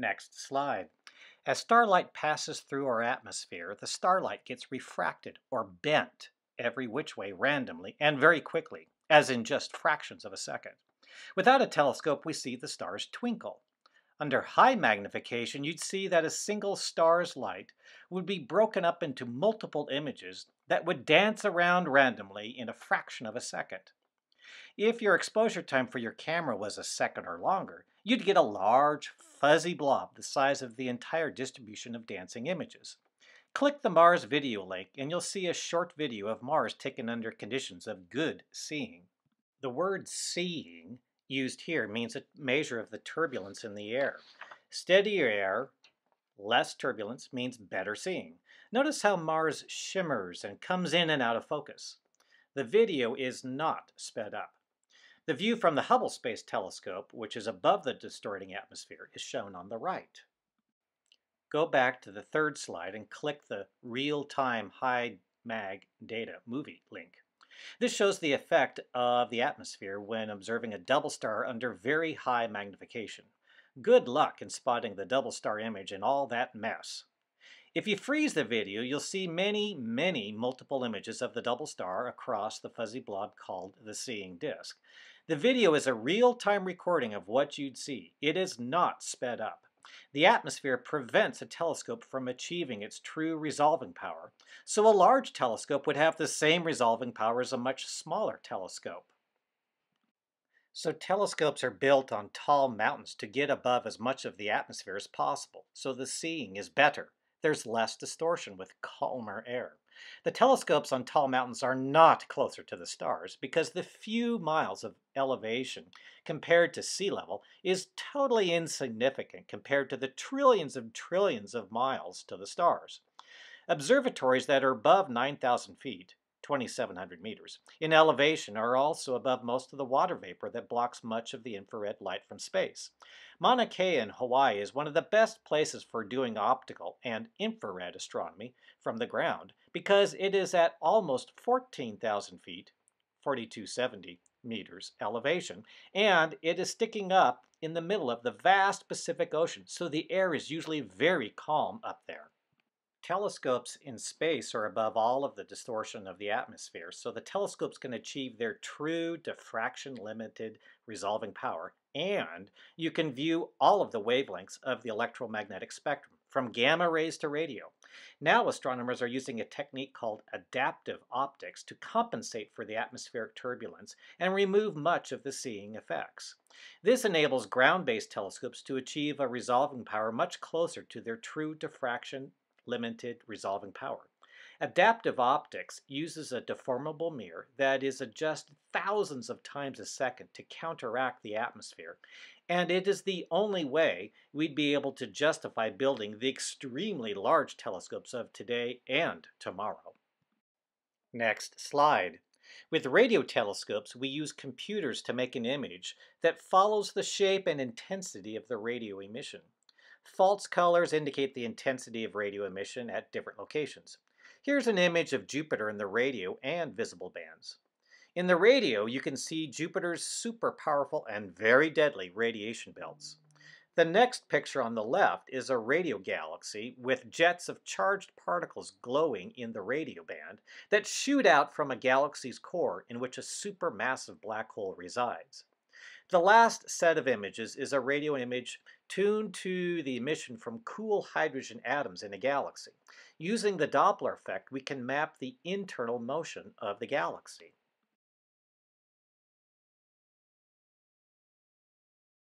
Next slide. As starlight passes through our atmosphere, the starlight gets refracted or bent every which way randomly and very quickly, as in just fractions of a second. Without a telescope, we see the stars twinkle. Under high magnification, you'd see that a single star's light would be broken up into multiple images that would dance around randomly in a fraction of a second. If your exposure time for your camera was a second or longer, you'd get a large, fuzzy blob the size of the entire distribution of dancing images. Click the Mars video link and you'll see a short video of Mars taken under conditions of good seeing. The word seeing used here means a measure of the turbulence in the air. Steadier air, less turbulence, means better seeing. Notice how Mars shimmers and comes in and out of focus. The video is not sped up. The view from the Hubble Space Telescope, which is above the distorting atmosphere, is shown on the right. Go back to the third slide and click the Real-Time High Mag Data movie link. This shows the effect of the atmosphere when observing a double star under very high magnification. Good luck in spotting the double star image in all that mess. If you freeze the video, you'll see many, many multiple images of the double star across the fuzzy blob called the seeing disk. The video is a real-time recording of what you'd see. It is not sped up. The atmosphere prevents a telescope from achieving its true resolving power, so a large telescope would have the same resolving power as a much smaller telescope. So telescopes are built on tall mountains to get above as much of the atmosphere as possible, so the seeing is better. There's less distortion with calmer air. The telescopes on tall mountains are not closer to the stars because the few miles of elevation compared to sea level is totally insignificant compared to the trillions of trillions of miles to the stars. Observatories that are above 9,000 feet 2,700 meters. In elevation are also above most of the water vapor that blocks much of the infrared light from space. Mauna Kea in Hawaii is one of the best places for doing optical and infrared astronomy from the ground because it is at almost 14,000 feet, 4270 meters elevation, and it is sticking up in the middle of the vast Pacific Ocean, so the air is usually very calm up there. Telescopes in space are above all of the distortion of the atmosphere, so the telescopes can achieve their true diffraction-limited resolving power, and you can view all of the wavelengths of the electromagnetic spectrum, from gamma rays to radio. Now astronomers are using a technique called adaptive optics to compensate for the atmospheric turbulence and remove much of the seeing effects. This enables ground-based telescopes to achieve a resolving power much closer to their true diffraction limited resolving power. Adaptive optics uses a deformable mirror that is adjusted thousands of times a second to counteract the atmosphere, and it is the only way we'd be able to justify building the extremely large telescopes of today and tomorrow. Next slide. With radio telescopes, we use computers to make an image that follows the shape and intensity of the radio emission. False colors indicate the intensity of radio emission at different locations. Here's an image of Jupiter in the radio and visible bands. In the radio, you can see Jupiter's super powerful and very deadly radiation belts. The next picture on the left is a radio galaxy with jets of charged particles glowing in the radio band that shoot out from a galaxy's core in which a supermassive black hole resides. The last set of images is a radio image tuned to the emission from cool hydrogen atoms in a galaxy. Using the Doppler effect, we can map the internal motion of the galaxy.